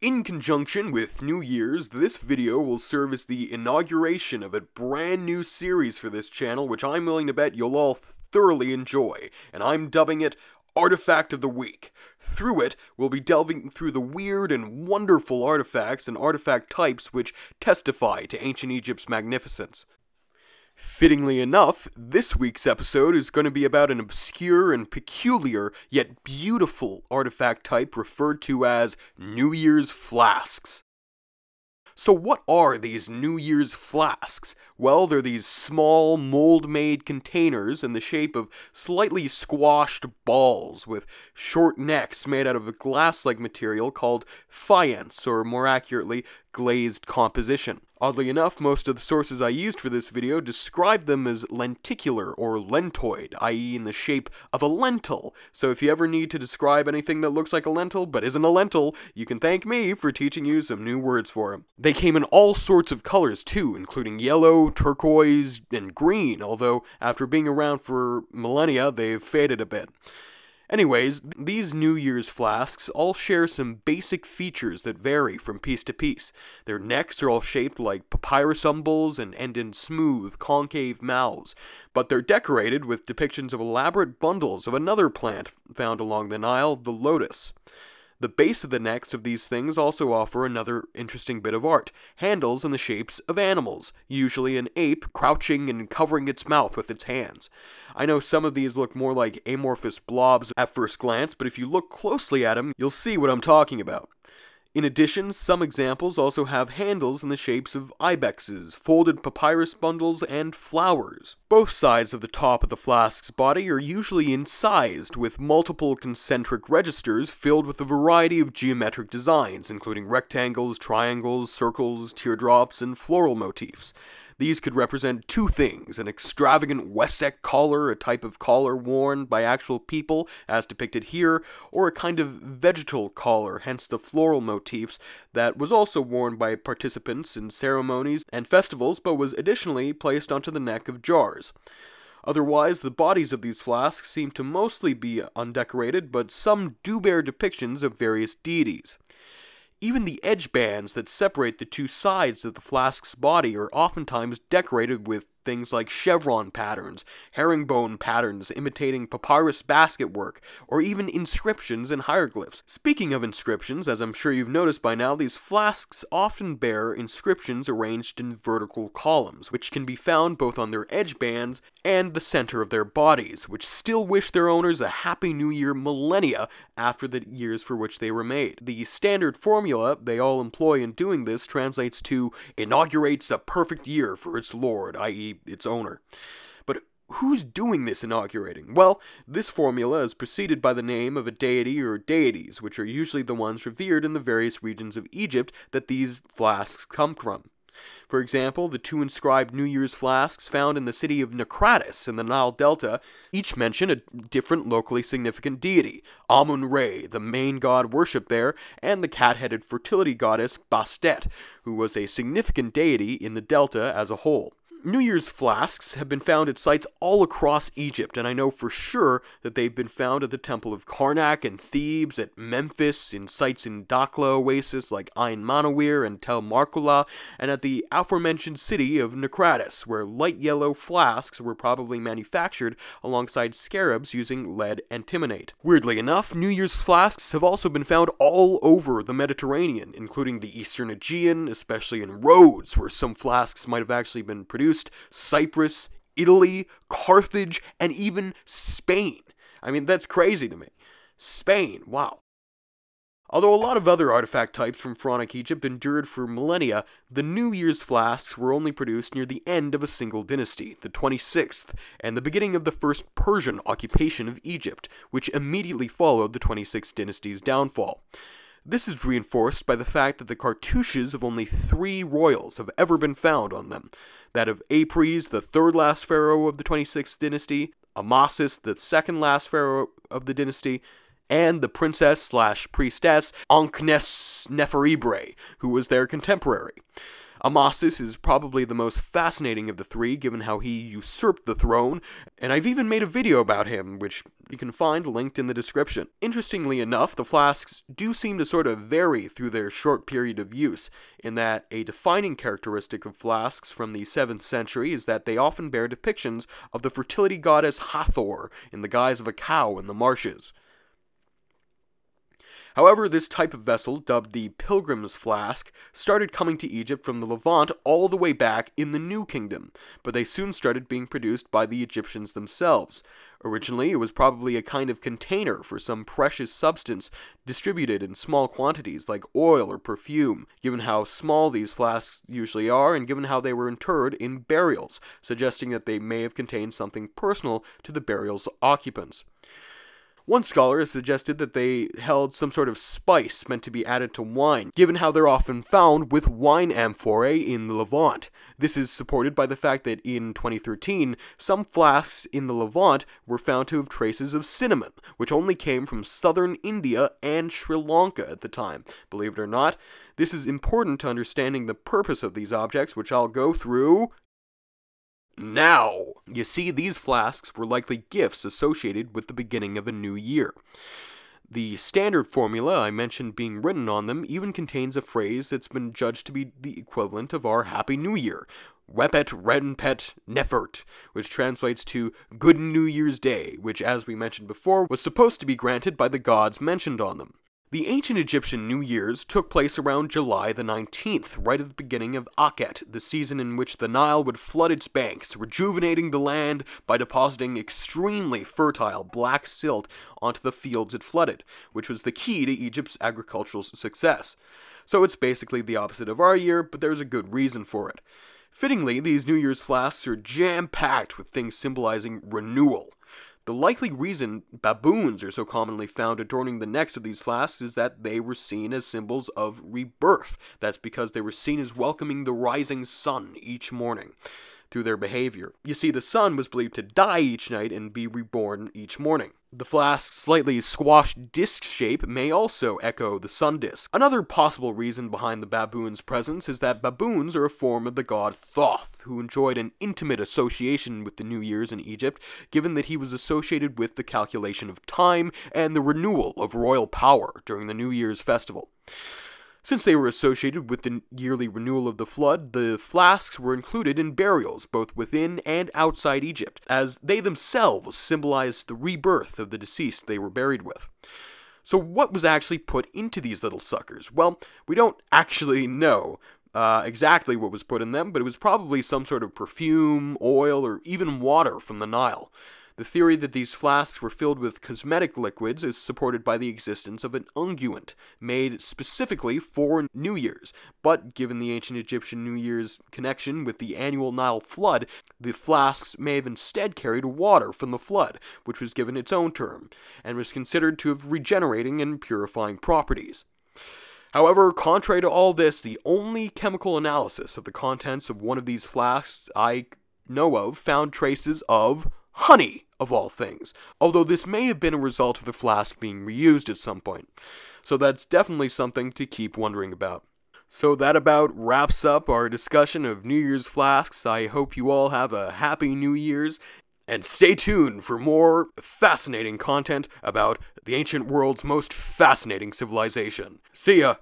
In conjunction with New Year's, this video will serve as the inauguration of a brand new series for this channel, which I'm willing to bet you'll all thoroughly enjoy, and I'm dubbing it Artifact of the Week. Through it, we'll be delving through the weird and wonderful artifacts and artifact types which testify to ancient Egypt's magnificence. Fittingly enough, this week's episode is going to be about an obscure and peculiar, yet beautiful artifact type referred to as New Year's flasks. So, what are these New Year's flasks? Well, they're these small, mold made containers in the shape of slightly squashed balls with short necks made out of a glass like material called faience, or more accurately, glazed composition. Oddly enough, most of the sources I used for this video describe them as lenticular or lentoid, i.e. in the shape of a lentil. So if you ever need to describe anything that looks like a lentil but isn't a lentil, you can thank me for teaching you some new words for them. They came in all sorts of colors too, including yellow, turquoise, and green, although after being around for millennia, they've faded a bit. Anyways, these New Year's flasks all share some basic features that vary from piece to piece. Their necks are all shaped like papyrus umbels and end in smooth, concave mouths, but they're decorated with depictions of elaborate bundles of another plant found along the Nile, the lotus. The base of the necks of these things also offer another interesting bit of art handles in the shapes of animals, usually an ape crouching and covering its mouth with its hands. I know some of these look more like amorphous blobs at first glance, but if you look closely at them, you'll see what I'm talking about. In addition, some examples also have handles in the shapes of ibexes, folded papyrus bundles, and flowers. Both sides of the top of the flask's body are usually incised, with multiple concentric registers filled with a variety of geometric designs, including rectangles, triangles, circles, teardrops, and floral motifs. These could represent two things an extravagant wesekh collar, a type of collar worn by actual people, as depicted here, or a kind of vegetal collar, hence the floral motifs, that was also worn by participants in ceremonies and festivals, but was additionally placed onto the neck of jars. Otherwise, the bodies of these flasks seem to mostly be undecorated, but some do bear depictions of various deities. Even the edge bands that separate the two sides of the flask's body are oftentimes decorated with things like chevron patterns, herringbone patterns imitating papyrus basket work, or even inscriptions and hieroglyphs. Speaking of inscriptions, as I'm sure you've noticed by now, these flasks often bear inscriptions arranged in vertical columns, which can be found both on their edge bands and the center of their bodies, which still wish their owners a happy new year millennia after the years for which they were made. The standard formula they all employ in doing this translates to inaugurates a perfect year for its lord, i.e., its owner. But who's doing this inaugurating? Well, this formula is preceded by the name of a deity or deities, which are usually the ones revered in the various regions of Egypt that these flasks come from. For example, the two inscribed New Year's flasks found in the city of Naucratis in the Nile Delta each mention a different locally significant deity Amun Re, the main god worshipped there, and the cat headed fertility goddess Bastet, who was a significant deity in the Delta as a whole. New Year's flasks have been found at sites all across Egypt, and I know for sure that they've been found at the Temple of Karnak and Thebes, at Memphis, in sites in Dakhla Oasis like Ain Manawir and Tell Marqula, and at the aforementioned city of Naucratis, where light yellow flasks were probably manufactured alongside scarabs using lead antimonate. Weirdly enough, New Year's flasks have also been found all over the Mediterranean, including the eastern Aegean, especially in Rhodes, where some flasks might have actually been produced Cyprus, Italy, Carthage, and even Spain. I mean, that's crazy to me. Spain, wow. Although a lot of other artifact types from Pharaonic Egypt endured for millennia, the New Year's flasks were only produced near the end of a single dynasty, the 26th, and the beginning of the first Persian occupation of Egypt, which immediately followed the 26th dynasty's downfall. This is reinforced by the fact that the cartouches of only three royals have ever been found on them that of Apries, the third last pharaoh of the 26th dynasty, Amasis, the second last pharaoh of the dynasty, and the princess slash priestess Ankhnesneferibre, who was their contemporary. Amasis is probably the most fascinating of the three, given how he usurped the throne, and I've even made a video about him, which you can find linked in the description. Interestingly enough, the flasks do seem to sort of vary through their short period of use, in that a defining characteristic of flasks from the 7th century is that they often bear depictions of the fertility goddess Hathor in the guise of a cow in the marshes. However, this type of vessel, dubbed the Pilgrim's Flask, started coming to Egypt from the Levant all the way back in the New Kingdom, but they soon started being produced by the Egyptians themselves. Originally, it was probably a kind of container for some precious substance distributed in small quantities like oil or perfume, given how small these flasks usually are and given how they were interred in burials, suggesting that they may have contained something personal to the burial's occupants. One scholar has suggested that they held some sort of spice meant to be added to wine, given how they're often found with wine amphorae in the Levant. This is supported by the fact that in 2013, some flasks in the Levant were found to have traces of cinnamon, which only came from southern India and Sri Lanka at the time. Believe it or not, this is important to understanding the purpose of these objects, which I'll go through now. You see, these flasks were likely gifts associated with the beginning of a new year. The standard formula I mentioned being written on them even contains a phrase that's been judged to be the equivalent of our Happy New Year, Wepet Renpet Nefert, which translates to Good New Year's Day, which, as we mentioned before, was supposed to be granted by the gods mentioned on them. The ancient Egyptian New Year's took place around July the 19th, right at the beginning of Akhet, the season in which the Nile would flood its banks, rejuvenating the land by depositing extremely fertile black silt onto the fields it flooded, which was the key to Egypt's agricultural success. So it's basically the opposite of our year, but there's a good reason for it. Fittingly, these New Year's flasks are jam packed with things symbolizing renewal. The likely reason baboons are so commonly found adorning the necks of these flasks is that they were seen as symbols of rebirth. That's because they were seen as welcoming the rising sun each morning through their behavior. You see, the sun was believed to die each night and be reborn each morning. The flask's slightly squashed disc shape may also echo the sun disk. Another possible reason behind the baboon's presence is that baboons are a form of the god Thoth, who enjoyed an intimate association with the New Year's in Egypt, given that he was associated with the calculation of time and the renewal of royal power during the New Year's festival. Since they were associated with the yearly renewal of the flood, the flasks were included in burials both within and outside Egypt, as they themselves symbolized the rebirth of the deceased they were buried with. So, what was actually put into these little suckers? Well, we don't actually know uh, exactly what was put in them, but it was probably some sort of perfume, oil, or even water from the Nile. The theory that these flasks were filled with cosmetic liquids is supported by the existence of an unguent made specifically for New Year's, but given the ancient Egyptian New Year's connection with the annual Nile flood, the flasks may have instead carried water from the flood, which was given its own term, and was considered to have regenerating and purifying properties. However, contrary to all this, the only chemical analysis of the contents of one of these flasks I know of found traces of honey of all things, although this may have been a result of the flask being reused at some point. So that's definitely something to keep wondering about. So that about wraps up our discussion of New Year's flasks. I hope you all have a happy New Year's, and stay tuned for more fascinating content about the ancient world's most fascinating civilization. See ya!